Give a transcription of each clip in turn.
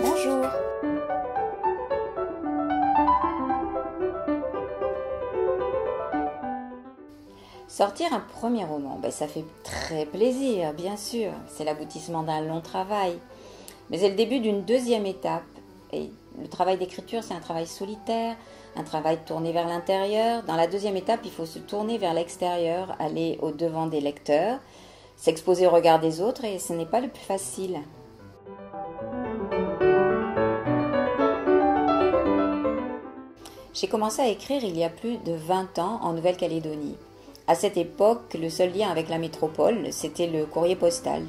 Bonjour Sortir un premier roman, ben, ça fait très plaisir, bien sûr. C'est l'aboutissement d'un long travail. Mais c'est le début d'une deuxième étape. Et le travail d'écriture, c'est un travail solitaire, un travail tourné vers l'intérieur. Dans la deuxième étape, il faut se tourner vers l'extérieur, aller au devant des lecteurs, s'exposer au regard des autres, et ce n'est pas le plus facile. J'ai commencé à écrire il y a plus de 20 ans en Nouvelle-Calédonie. À cette époque, le seul lien avec la métropole, c'était le courrier postal.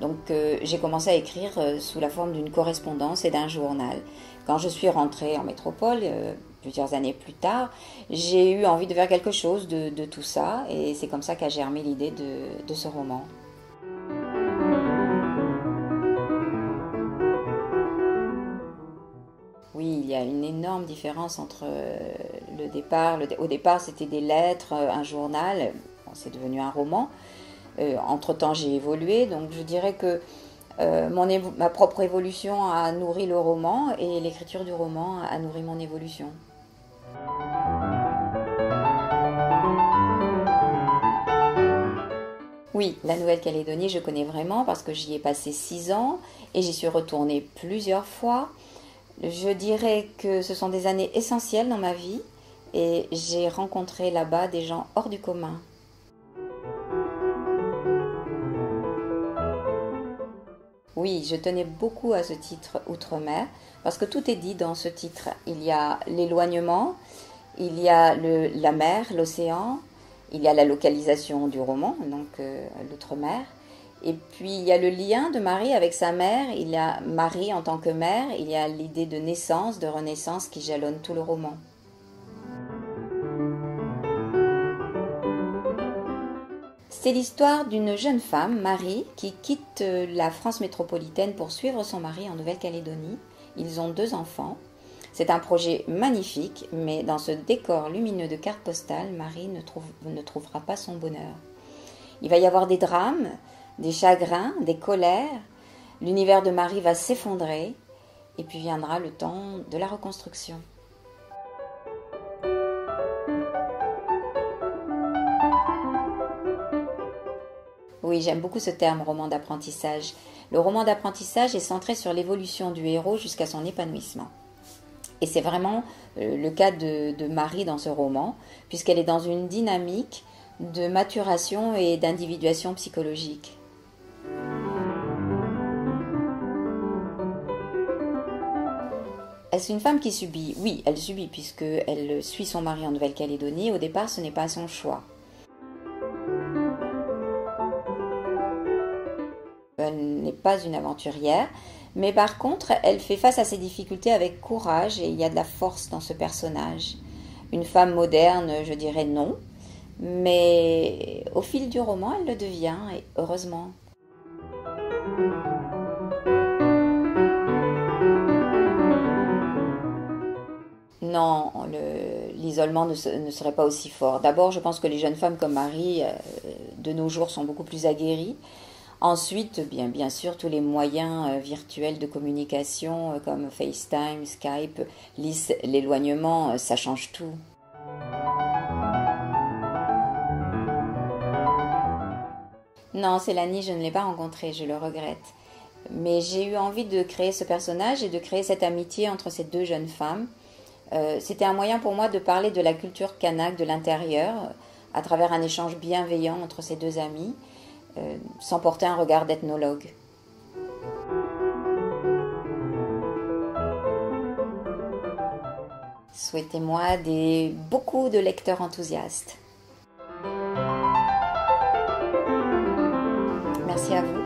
Donc euh, j'ai commencé à écrire euh, sous la forme d'une correspondance et d'un journal. Quand je suis rentrée en métropole, euh, plusieurs années plus tard, j'ai eu envie de faire quelque chose de, tout ça et c'est comme ça qu'a germé l'idée de ce roman. Une énorme différence entre euh, le départ. au départ, c'était des lettres, euh, un journal. c'est devenu un roman. Euh, entre-temps, j'ai évolué. Donc, je dirais que mon ma propre évolution a nourri le roman et l'écriture du roman a nourri mon évolution. Oui, la Nouvelle-Calédonie, je connais vraiment parce que j'y ai passé six ans et j'y suis retournée plusieurs fois. Je dirais que ce sont des années essentielles dans ma vie et j'ai rencontré là-bas des gens hors du commun. Oui, je tenais beaucoup à ce titre Outre-mer parce que tout est dit dans ce titre. Il y a l'éloignement, il y a la mer, l'océan, il y a la localisation du roman, donc euh, l'outre-mer, et puis il y a le lien de Marie avec sa mère, il y a Marie en tant que mère, il y a l'idée de naissance, de renaissance qui jalonne tout le roman. C'est l'histoire d'une jeune femme, Marie, qui quitte la France métropolitaine pour suivre son mari en Nouvelle-Calédonie. Ils ont deux enfants. C'est un projet magnifique, mais dans ce décor lumineux de carte postale, Marie ne, ne trouvera pas son bonheur. Il va y avoir des drames, des chagrins, des colères. L'univers de Marie va s'effondrer et puis viendra le temps de la reconstruction. Oui, j'aime beaucoup ce terme roman d'apprentissage. Le roman d'apprentissage est centré sur l'évolution du héros jusqu'à son épanouissement. Et c'est vraiment euh, le cas de, de, Marie dans ce roman, puisqu'elle est dans une dynamique de maturation et d'individuation psychologique. Est-ce une femme qui subit? Oui, elle subit puisqu'elle suit son mari en Nouvelle-Calédonie. Au départ, ce n'est pas son choix. Elle n'est pas une aventurière, mais par contre, elle fait face à ses difficultés avec courage et il y a de la force dans ce personnage. Une femme moderne, je dirais non, mais au fil du roman, elle le devient, et heureusement. Non, l'isolement ne, serait pas aussi fort. D'abord, je pense que les jeunes femmes comme Marie, euh, de nos jours, sont beaucoup plus aguerries. Ensuite, bien, bien sûr, tous les moyens euh, virtuels de communication euh, comme FaceTime, Skype, l'éloignement, ça change tout. Non, Célanie, je ne l'ai pas rencontré, je le regrette. Mais j'ai eu envie de créer ce personnage et de créer cette amitié entre ces deux jeunes femmes euh, c'était un moyen pour moi de parler de la culture kanak de l'intérieur à travers un échange bienveillant entre ces deux amis, euh, sans porter un regard d'ethnologue. Souhaitez-moi beaucoup de lecteurs enthousiastes. Merci à vous.